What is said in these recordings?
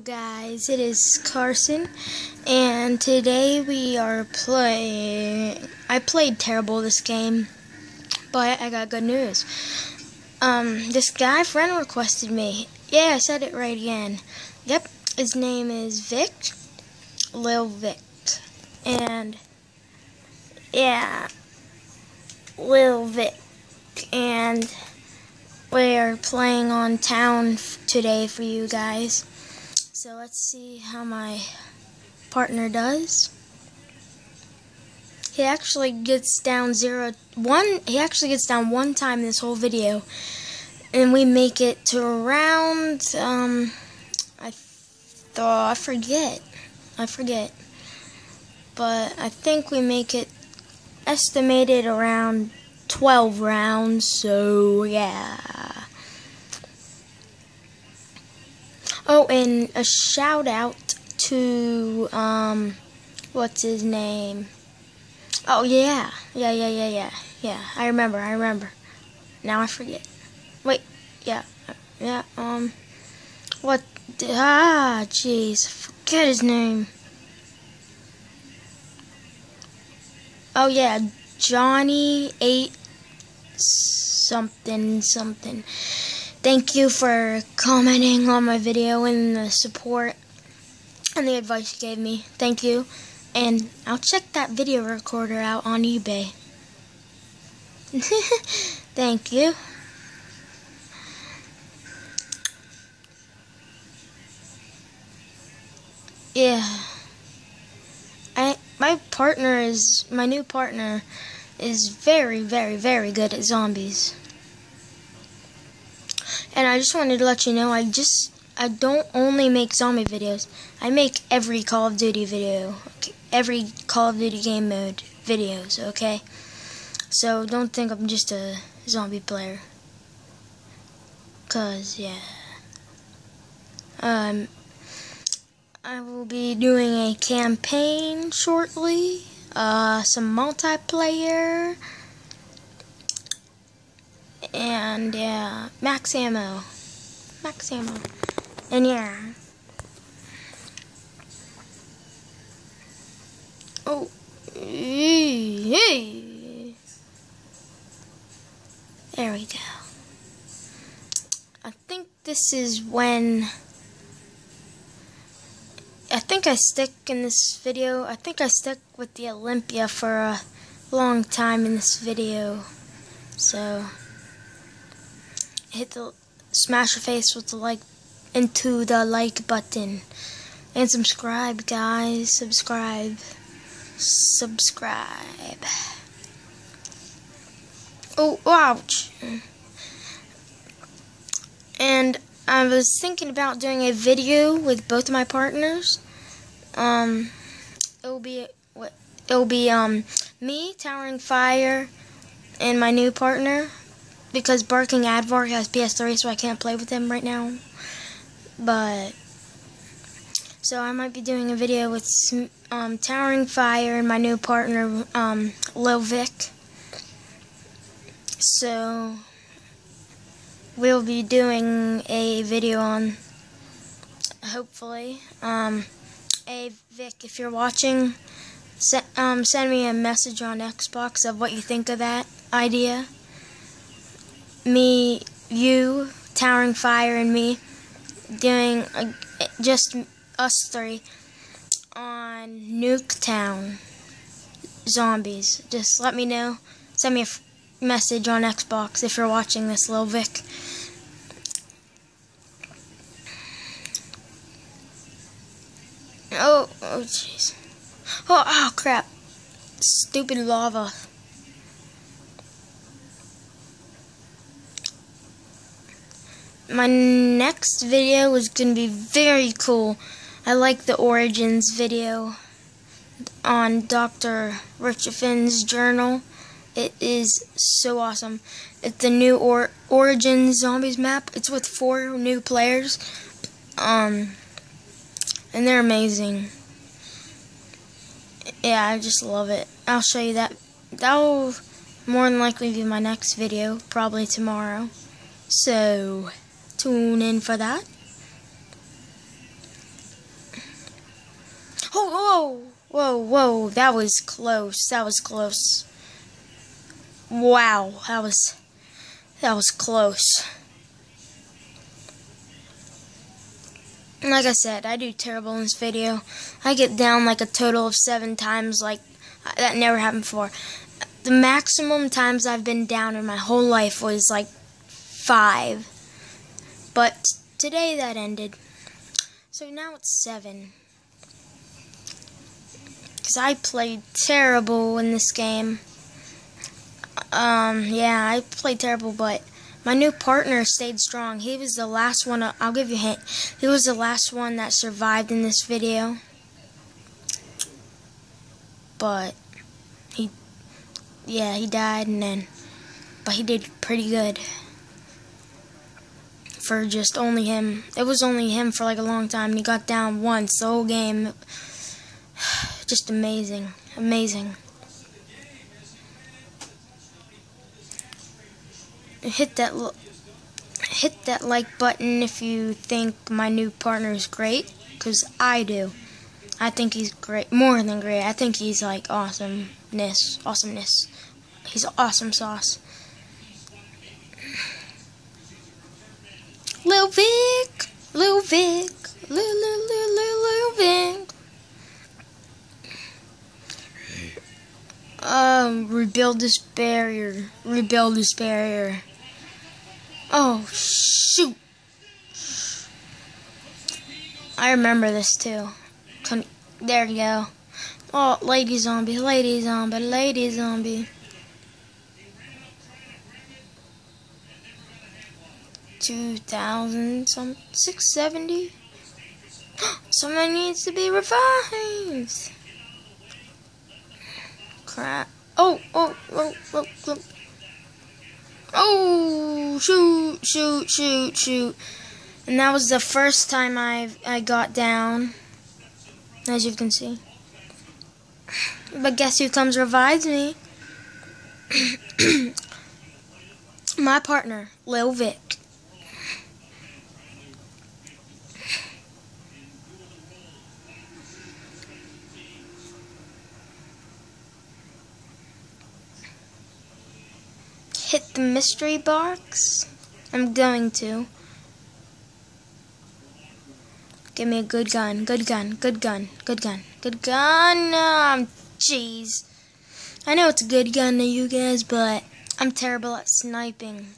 Guys, it is Carson and today we are playing I played terrible this game but I got good news. Um this guy friend requested me. Yeah, I said it right again. Yep, his name is Vic Lil Vic. And yeah Lil Vic and we're playing on town today for you guys. So let's see how my partner does. He actually gets down zero one he actually gets down one time this whole video. And we make it to around um I thought I forget. I forget. But I think we make it estimated around 12 rounds, so yeah. Oh, and a shout out to, um, what's his name? Oh, yeah. Yeah, yeah, yeah, yeah. Yeah, I remember, I remember. Now I forget. Wait, yeah, yeah, um, what, ah, jeez, forget his name. Oh, yeah, Johnny 8 something something. Thank you for commenting on my video and the support and the advice you gave me. Thank you. And I'll check that video recorder out on eBay. Thank you. Yeah. I my partner is my new partner is very, very, very good at zombies. And I just wanted to let you know, I just, I don't only make zombie videos. I make every Call of Duty video, every Call of Duty game mode videos, okay? So don't think I'm just a zombie player. Cause, yeah. Um, I will be doing a campaign shortly uh, some multiplayer, and yeah, max ammo, max ammo, and yeah. Oh, hey, there we go. I think this is when I think I stick in this video, I think I stuck with the Olympia for a long time in this video. So, hit the, smash the face with the like, into the like button. And subscribe, guys. Subscribe. Subscribe. Oh, ouch. And I was thinking about doing a video with both of my partners. Um, it'll be what it'll be um me towering fire and my new partner because barking Advar has PS3, so I can't play with him right now. But so I might be doing a video with um, towering fire and my new partner um, Lil Vic. So we'll be doing a video on, hopefully. Um, Vic, if you're watching, se um, send me a message on Xbox of what you think of that idea. Me, you, Towering Fire, and me doing a, just us three on Nuketown Zombies. Just let me know. Send me a message on Xbox if you're watching this, Lil Vic. Oh, oh, jeez. Oh, oh, crap. Stupid lava. My next video is going to be very cool. I like the Origins video on Dr. Richardson's journal. It is so awesome. It's the new or Origin Zombies map. It's with four new players. Um, and they're amazing. Yeah, I just love it. I'll show you that. That'll more than likely be my next video, probably tomorrow. So, tune in for that. Oh, whoa, whoa, whoa. That was close. That was close. Wow, that was, that was close. Like I said, I do terrible in this video. I get down like a total of seven times, like, that never happened before. The maximum times I've been down in my whole life was like five. But today that ended. So now it's seven. Because I played terrible in this game. Um, yeah, I played terrible, but my new partner stayed strong. He was the last one, I'll give you a hint. He was the last one that survived in this video. But, he, yeah, he died and then, but he did pretty good. For just only him. It was only him for like a long time. He got down once the whole game. Just amazing. Amazing. hit that hit that like button if you think my new partner is great because I do I think he's great more than great I think he's like awesomeness awesomeness he's awesome sauce Lil Vic Lil Vic Lil Lil Lil Lil, Lil Vic um rebuild this barrier rebuild this barrier Oh, shoot. I remember this too. Come, There you go. Oh, lady zombie, lady zombie, lady zombie. Two thousand some six seventy. Someone needs to be revived. Crap. Oh, oh, oh, oh, oh. Oh, shoot, shoot, shoot, shoot. And that was the first time I I got down, as you can see. But guess who comes revives me? My partner, Lil Vic. Hit the mystery box? I'm going to. Give me a good gun, good gun, good gun, good gun, good gun. Um, jeez. I know it's a good gun to you guys, but I'm terrible at sniping.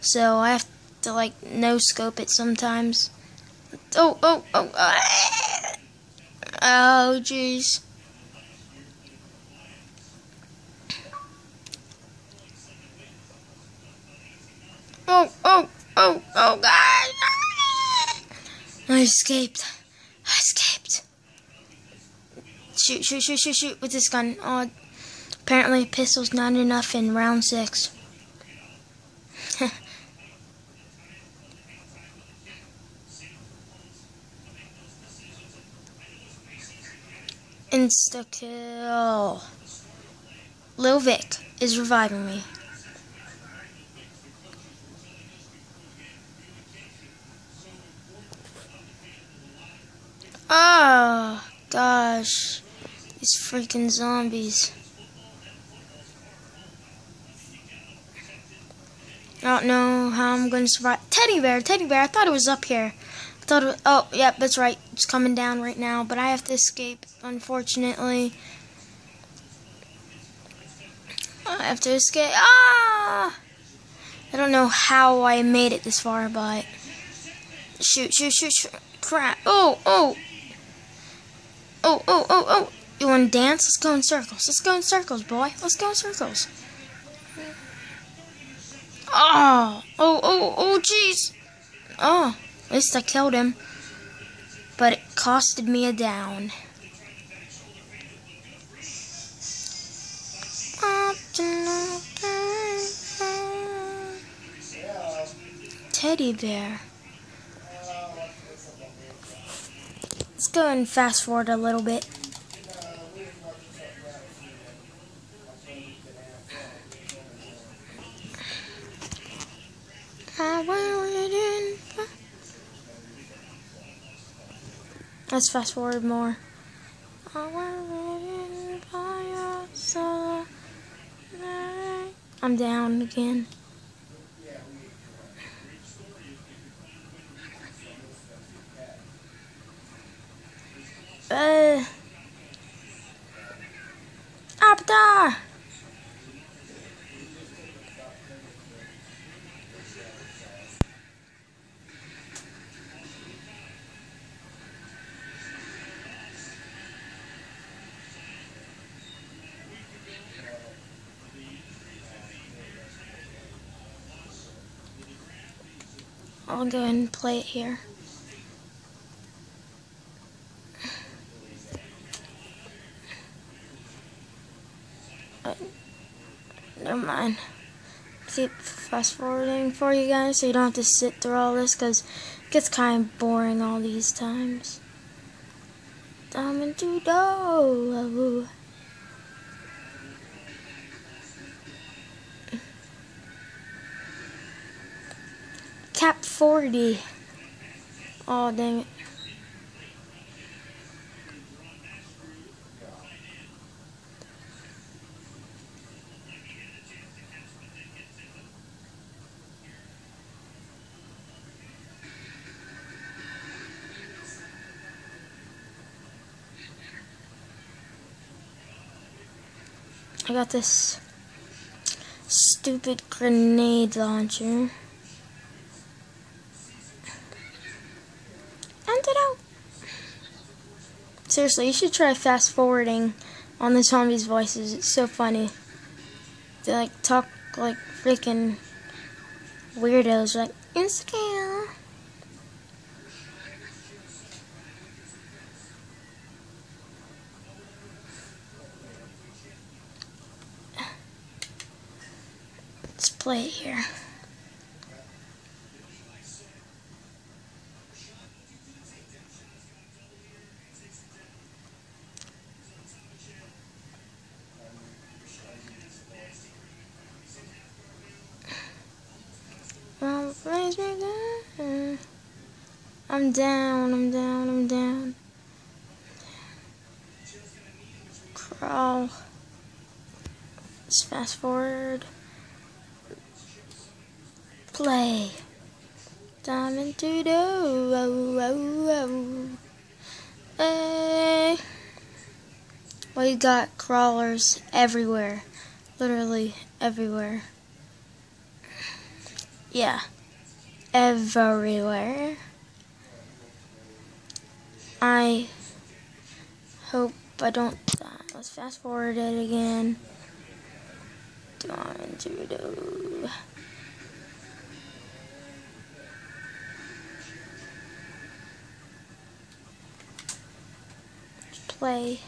So I have to, like, no-scope it sometimes. Oh, oh, oh. Ah. Oh, jeez. Oh, oh, oh, oh, God. I escaped. I escaped. Shoot, shoot, shoot, shoot, shoot with this gun. Oh, apparently pistol's not enough in round six. Insta kill. Lil Vic is reviving me. Oh, gosh. These freaking zombies. I don't know how I'm going to survive. Teddy bear, teddy bear. I thought it was up here. I thought it was, oh, yep, that's right. It's coming down right now, but I have to escape, unfortunately. I have to escape. Ah! I don't know how I made it this far, but shoot, shoot, shoot, shoot. Crap. Oh, oh. Oh, oh, oh, oh. You want to dance? Let's go in circles. Let's go in circles, boy. Let's go in circles. Oh, oh, oh, oh, jeez. Oh, at least I killed him. But it costed me a down. Teddy bear. Let's go and fast forward a little bit. Let's fast forward more. I'm down again. Uh, up there! I'll go and play it here. Uh, never mind. Keep fast forwarding for you guys so you don't have to sit through all this because it gets kind of boring all these times. Diamond to. 40. Oh, dang it. I got this stupid grenade launcher. Seriously, you should try fast forwarding on the zombies' voices. It's so funny. They like talk like freaking weirdos, like. Let's play it here. Well, raise me down. I'm down, I'm down, I'm down. Crawl. Let's fast forward. Play. Diamond to do. Oh, oh, oh. Hey. We got crawlers everywhere. Literally everywhere yeah, everywhere. I hope I don't die. Let's fast forward it again. Play.